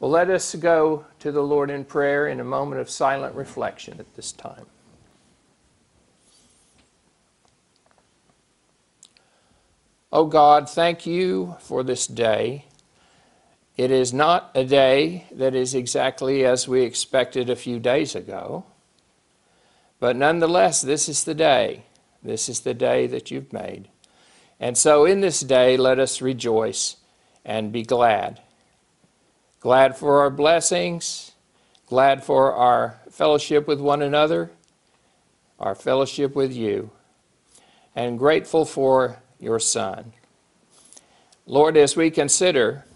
Well, let us go to the Lord in prayer in a moment of silent reflection at this time. Oh God, thank you for this day. It is not a day that is exactly as we expected a few days ago, but nonetheless, this is the day. This is the day that you've made. And so in this day, let us rejoice and be glad. Glad for our blessings, glad for our fellowship with one another, our fellowship with you, and grateful for your Son. Lord, as we consider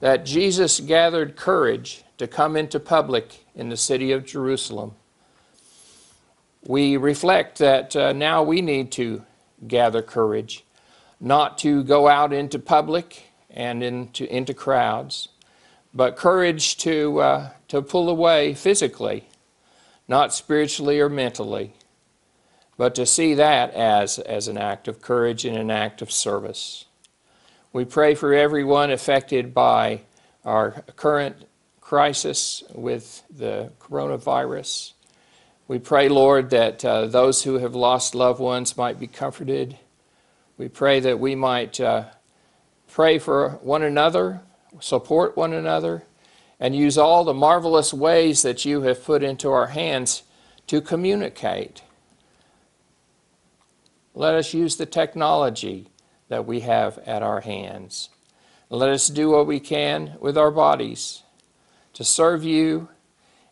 that Jesus gathered courage to come into public in the city of Jerusalem, we reflect that uh, now we need to gather courage, not to go out into public and into, into crowds, but courage to, uh, to pull away physically, not spiritually or mentally, but to see that as, as an act of courage and an act of service. We pray for everyone affected by our current crisis with the coronavirus. We pray, Lord, that uh, those who have lost loved ones might be comforted. We pray that we might uh, pray for one another, support one another, and use all the marvelous ways that you have put into our hands to communicate let us use the technology that we have at our hands. Let us do what we can with our bodies to serve you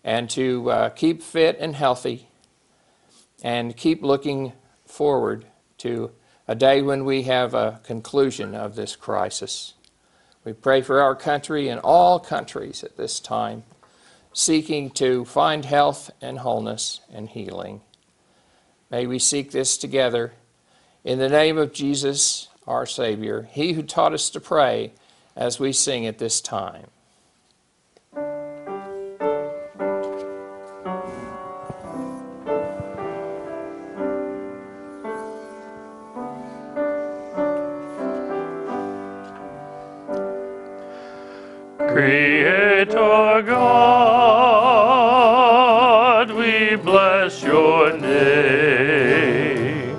and to uh, keep fit and healthy and keep looking forward to a day when we have a conclusion of this crisis. We pray for our country and all countries at this time, seeking to find health and wholeness and healing. May we seek this together in the name of Jesus, our Savior, He who taught us to pray as we sing at this time. Creator God, we bless your name.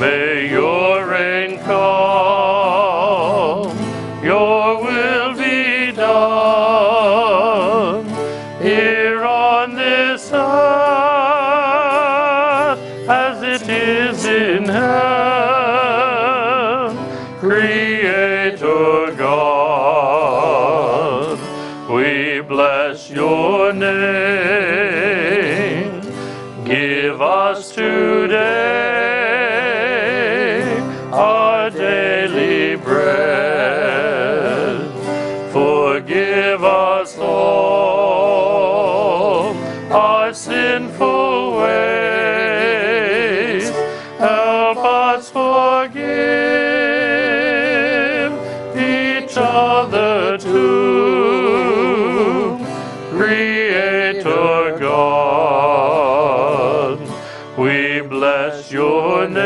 May your reign come, your will be done here on this earth as it is in heaven. Creator God, bless your name. Give us today our daily bread. Forgive us all our sinful ways. Help us forgive Creator God, we bless your name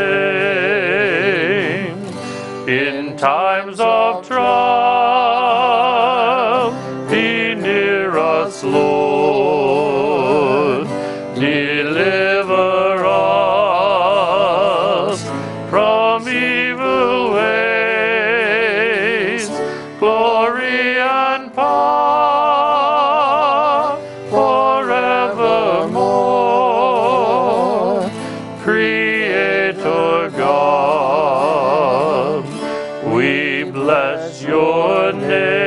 in times of trial. your name.